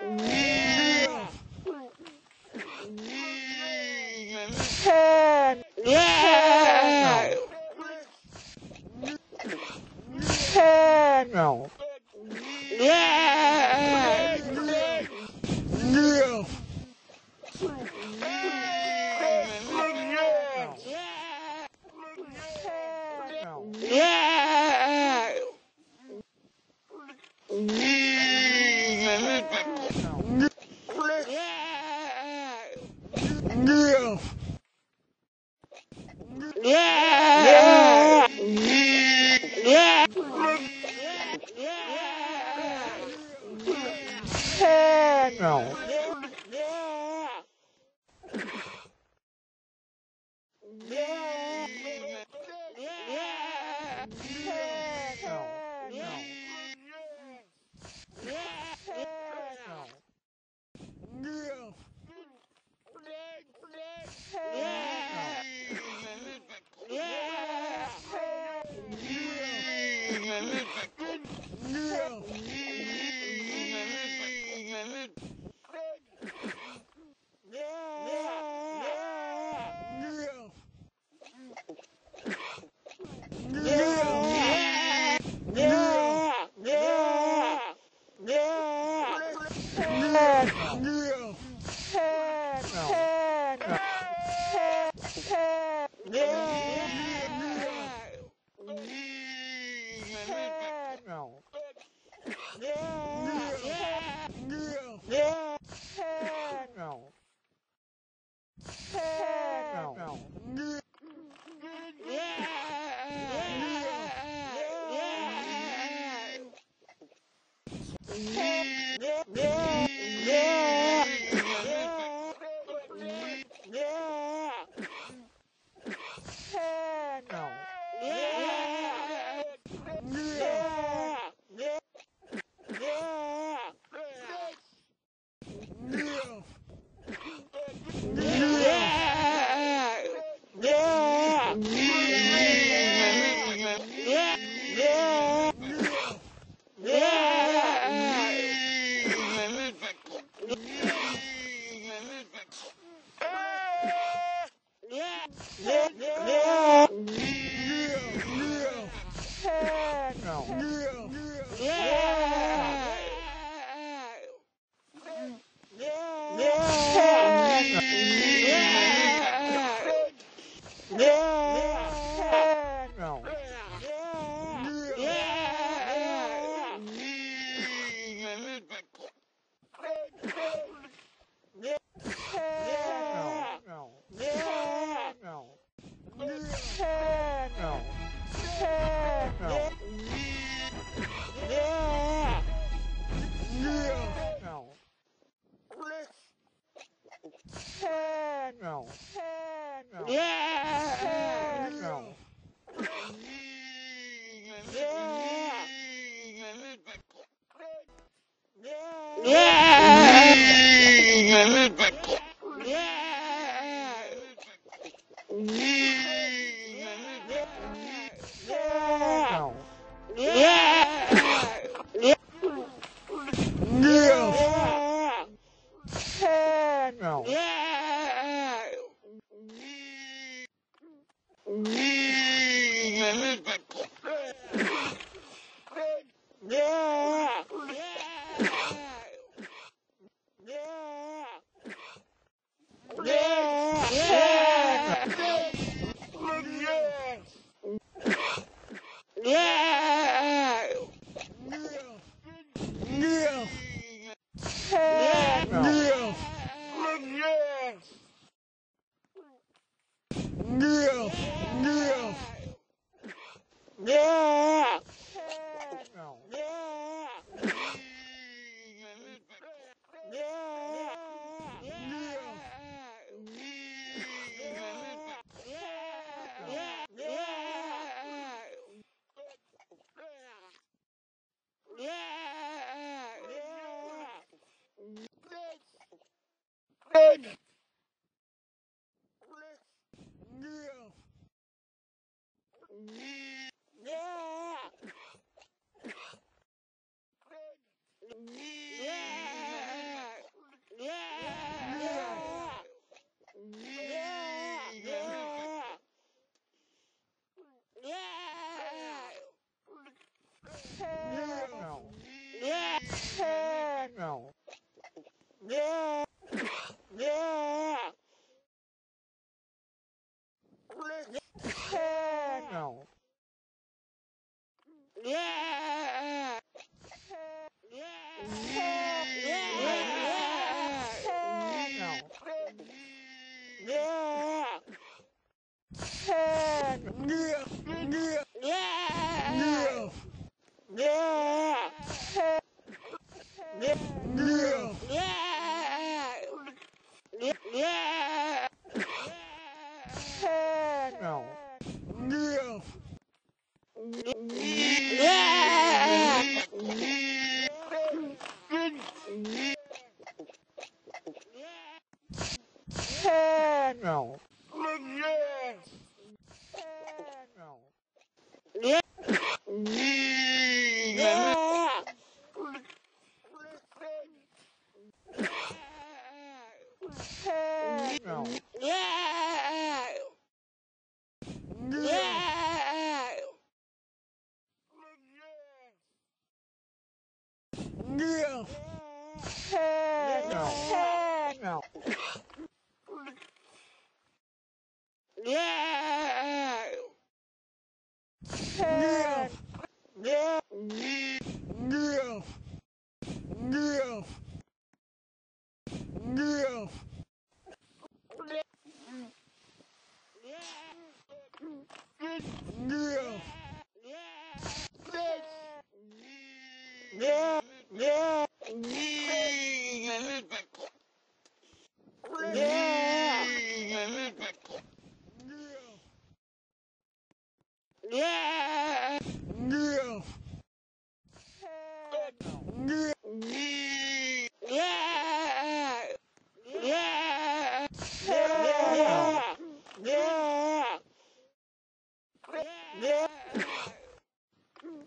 Yeah. Yeah. Yeah. Yeah!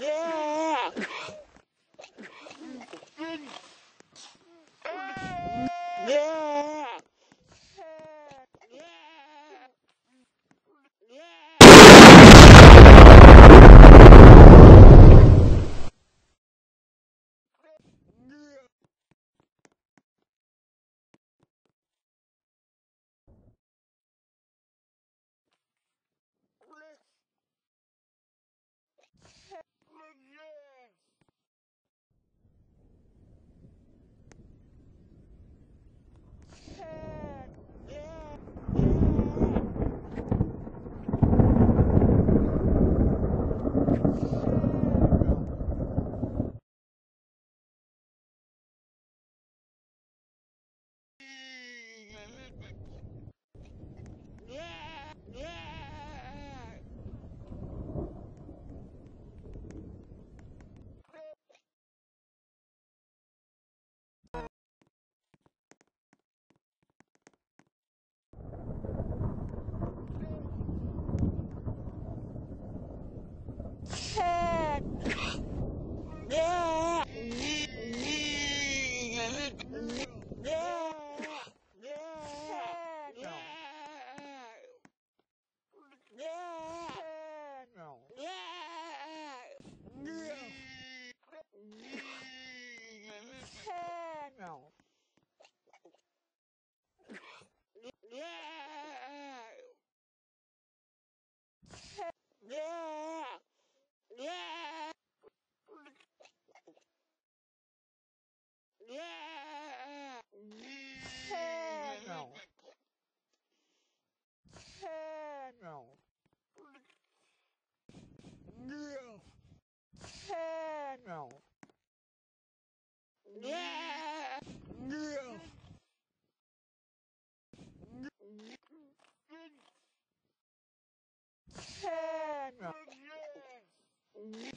Yeah. Mm-hmm.